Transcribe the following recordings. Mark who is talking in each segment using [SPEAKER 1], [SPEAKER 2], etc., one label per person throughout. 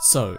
[SPEAKER 1] So,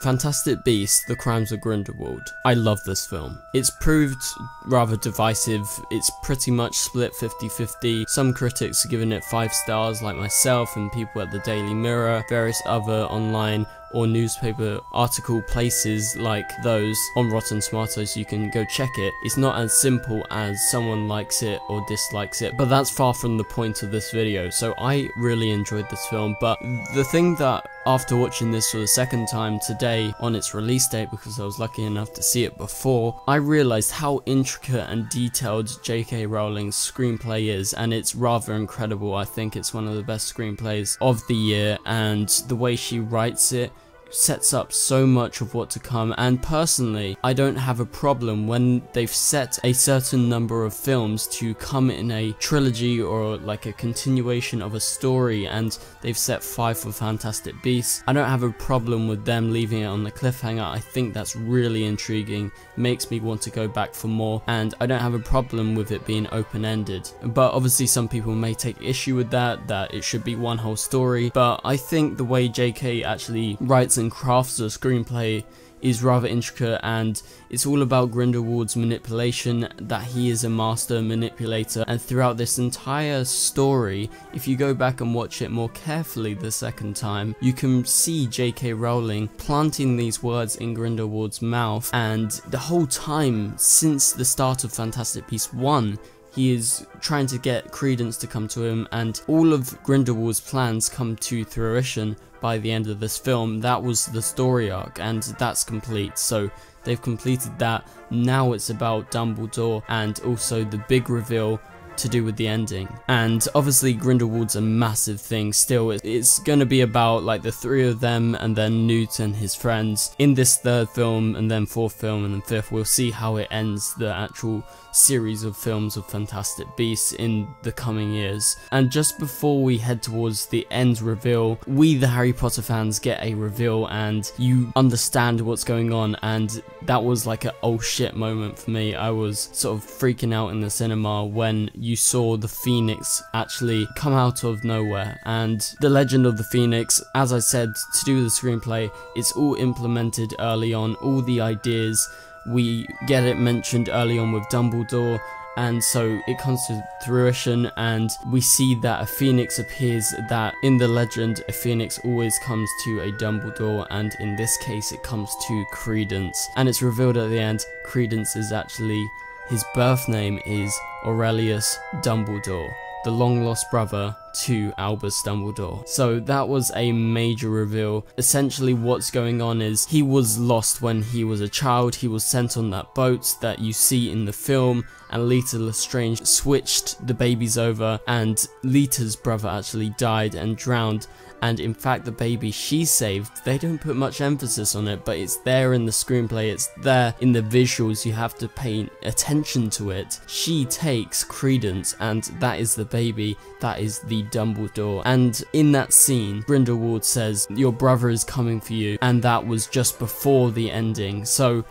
[SPEAKER 1] Fantastic Beasts: The Crimes of Grindelwald. I love this film. It's proved rather divisive, it's pretty much split 50-50. Some critics are giving it 5 stars like myself and people at the Daily Mirror, various other online or newspaper article places like those on Rotten Tomatoes, you can go check it. It's not as simple as someone likes it or dislikes it, but that's far from the point of this video. So I really enjoyed this film, but the thing that after watching this for the second time today on its release date because I was lucky enough to see it before, I realised how intricate and detailed J.K. Rowling's screenplay is and it's rather incredible. I think it's one of the best screenplays of the year and the way she writes it sets up so much of what to come and personally I don't have a problem when they've set a certain number of films to come in a trilogy or like a continuation of a story and they've set five for Fantastic Beasts. I don't have a problem with them leaving it on the cliffhanger. I think that's really intriguing, makes me want to go back for more and I don't have a problem with it being open-ended. But obviously some people may take issue with that, that it should be one whole story, but I think the way JK actually writes and crafts the screenplay is rather intricate and it's all about Grindelwald's manipulation, that he is a master manipulator and throughout this entire story, if you go back and watch it more carefully the second time, you can see J.K. Rowling planting these words in Grindelwald's mouth and the whole time since the start of Fantastic Beasts 1, he is trying to get Credence to come to him and all of Grindelwald's plans come to fruition by the end of this film. That was the story arc and that's complete. So they've completed that. Now it's about Dumbledore and also the big reveal to do with the ending. And obviously Grindelwald's a massive thing still. It's going to be about like the three of them and then Newt and his friends in this third film and then fourth film and then fifth. We'll see how it ends the actual series of films of Fantastic Beasts in the coming years. And just before we head towards the end reveal, we the Harry Potter fans get a reveal and you understand what's going on and that was like a oh shit moment for me. I was sort of freaking out in the cinema when you saw the Phoenix actually come out of nowhere. And the legend of the Phoenix, as I said, to do the screenplay, it's all implemented early on, all the ideas we get it mentioned early on with Dumbledore. And so it comes to fruition and we see that a phoenix appears that in the legend a phoenix always comes to a Dumbledore and in this case it comes to Credence. And it's revealed at the end Credence is actually his birth name is Aurelius Dumbledore the long lost brother to Albus Dumbledore. So that was a major reveal. Essentially what's going on is he was lost when he was a child, he was sent on that boat that you see in the film and Leta Lestrange switched the babies over and Leta's brother actually died and drowned and in fact the baby she saved, they don't put much emphasis on it, but it's there in the screenplay, it's there in the visuals, you have to pay attention to it. She takes Credence and that is the baby, that is the Dumbledore. And in that scene, Grindelwald says, your brother is coming for you, and that was just before the ending. So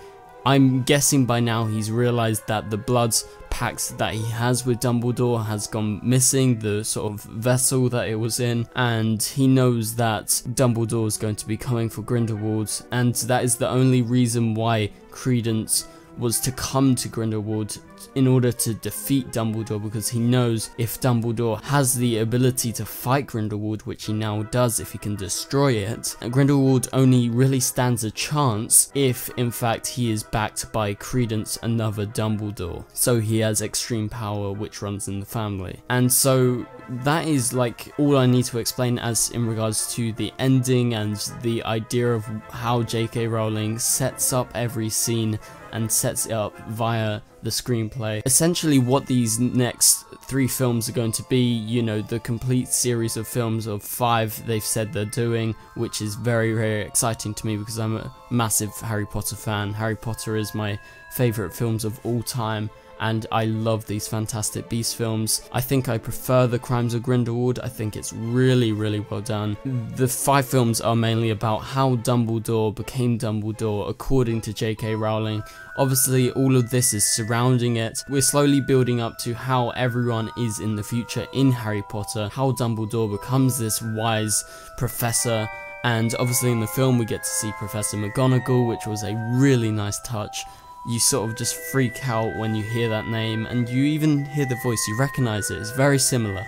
[SPEAKER 1] I'm guessing by now he's realized that the blood pact that he has with Dumbledore has gone missing, the sort of vessel that it was in, and he knows that Dumbledore is going to be coming for Grindelwald, and that is the only reason why Credence was to come to Grindelwald in order to defeat Dumbledore because he knows if Dumbledore has the ability to fight Grindelwald, which he now does if he can destroy it, Grindelwald only really stands a chance if in fact he is backed by Credence another Dumbledore. So he has extreme power which runs in the family. And so that is like all I need to explain as in regards to the ending and the idea of how J.K. Rowling sets up every scene and sets it up via the screenplay. Essentially what these next three films are going to be, you know, the complete series of films of five they've said they're doing, which is very, very exciting to me because I'm a massive Harry Potter fan. Harry Potter is my favourite films of all time and I love these Fantastic Beasts films. I think I prefer The Crimes of Grindelwald, I think it's really, really well done. The five films are mainly about how Dumbledore became Dumbledore according to J.K. Rowling. Obviously, all of this is surrounding it. We're slowly building up to how everyone is in the future in Harry Potter, how Dumbledore becomes this wise professor And obviously in the film we get to see Professor McGonagall, which was a really nice touch. You sort of just freak out when you hear that name, and you even hear the voice, you recognise it, it's very similar.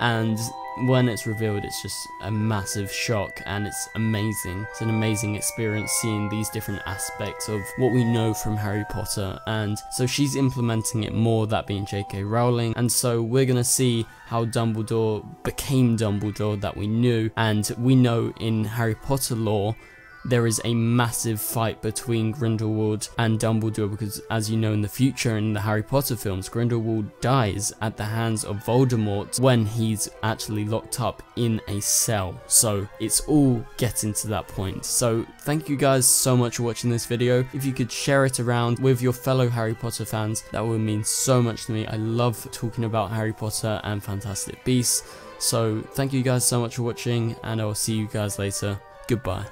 [SPEAKER 1] And when it's revealed, it's just a massive shock and it's amazing. It's an amazing experience seeing these different aspects of what we know from Harry Potter. And so she's implementing it more, that being J.K. Rowling. And so we're going to see how Dumbledore became Dumbledore that we knew. And we know in Harry Potter lore there is a massive fight between Grindelwald and Dumbledore because as you know in the future in the Harry Potter films, Grindelwald dies at the hands of Voldemort when he's actually locked up in a cell. So it's all getting to that point. So thank you guys so much for watching this video. If you could share it around with your fellow Harry Potter fans, that would mean so much to me. I love talking about Harry Potter and Fantastic Beasts. So thank you guys so much for watching and I will see you guys later. Goodbye.